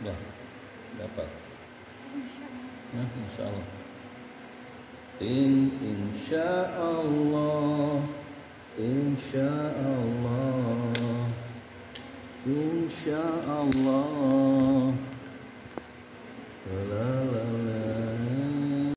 Udah dapat. Nah, insya Allah. In insya Allah, insya Allah, insya Allah. La